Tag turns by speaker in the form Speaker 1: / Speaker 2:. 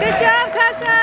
Speaker 1: Good job, Kasha.